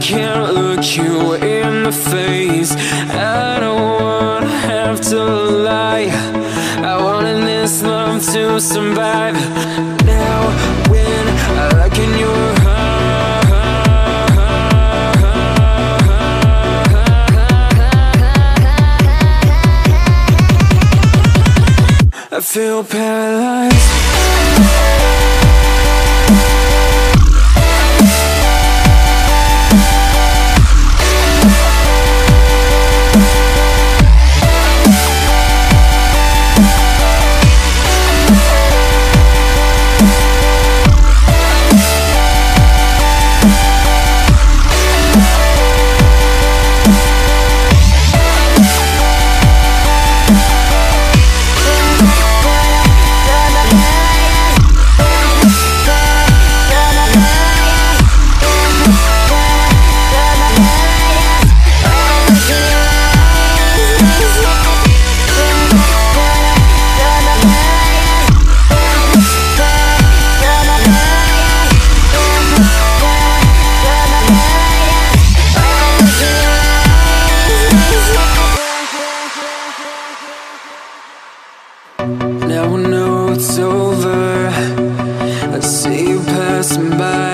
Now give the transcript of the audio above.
can't look you in the face. I don't wanna have to lie. I wanted this love to survive. Now when I look in your I feel paralyzed now I know it's over. I see you passing by.